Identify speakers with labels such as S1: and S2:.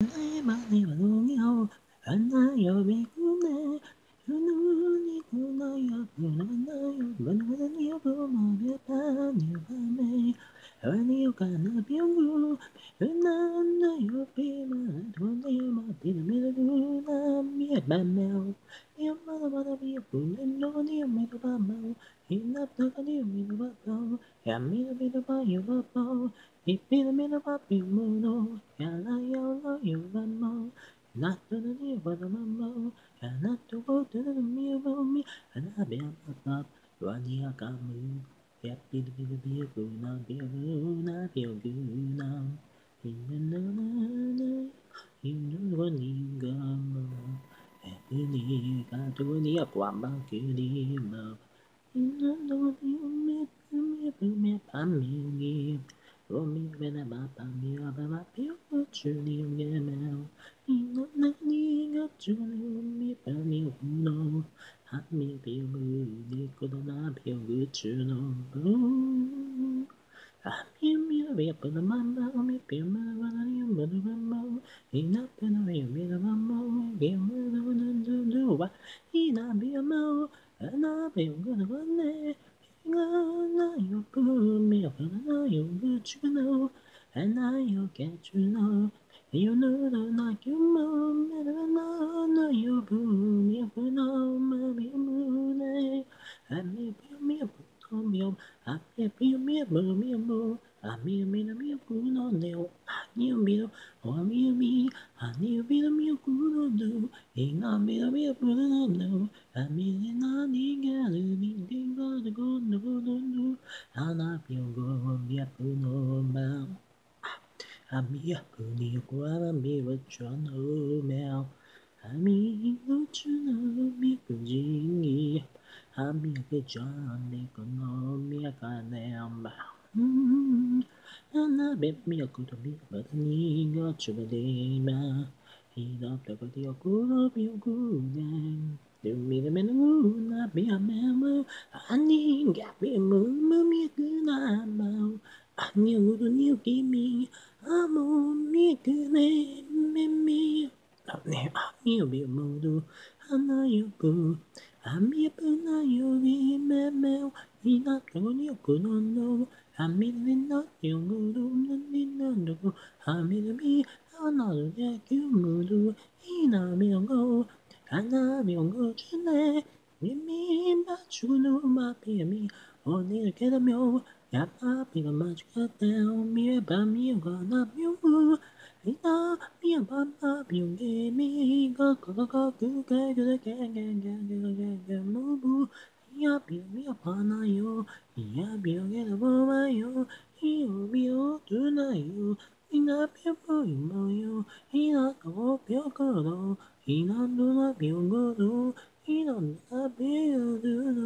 S1: I'm gonna lonely you'll be mine. One day you'll be the middle of the moon. I'm here by mail. Your mother wanna be a fool, and no one here made up a mouth. In up the body, me the bubble. And me the bit about your bubble. It be the middle of your moon. And I love you one more. Not to the dear, but the mamma. And not to go to the mirror, me. And I'll be a pop. One day I'll come bit of be a guna, be a guna, be a guna, in the nana, you. know 我明白那么怕你啊，爸爸表示你有眼毛，因那那你个就那我明白你胡闹，还明白我有你个的那票个就那个，啊明白我也不那么怕，我明白我那那你不那么怕，因那不那我明白那么怕，我明白那我那就就哇，因那不要毛，那不要个的我那，因那有不。you know what you know, and now you get to know. You know that like your mom, I know, know you boom, you boom, no, mommy, you boom, I may be me a boom, I may be me a boom, you boom. あみゆみのみゆくのねお、あにゆみの、あみゆみ、あにゆみのみゆくのねお、いがみのみゆくのねお、あみでなにがるみでごどごどごどど、あなぴょごみやくのま。あみやくによこあらみはちょのめお、あみのちのみくじに、あみやけちゃんでこのみやかねおま。Mm-hmm. 花火見送る見またにがちまで今ひなたばで送る見送るねで見る目のぐなべやめむあにがべむむみくなまうあにうるにうきみあもみくねめみあねあにうびむる花よく雨やぶなよりめめをひなたごに送るのあみれのよぐみの毛花の毛キュムルひなみょんごなみょんごきねんまちゅぬまぴやみおにがけだみょうやっぱぴがまちゅかてをみえばみよがなみょんごひなみょんばなみょんげみがかかかくけぐでけんげんげんげんげんげんむぶひやぴよみよぱなよひやぴよげだぼまよひよみよとないよひなぴょくいもよ、ひなたぴょくろ、ひなるなぴょくど、ひなびぴょくど、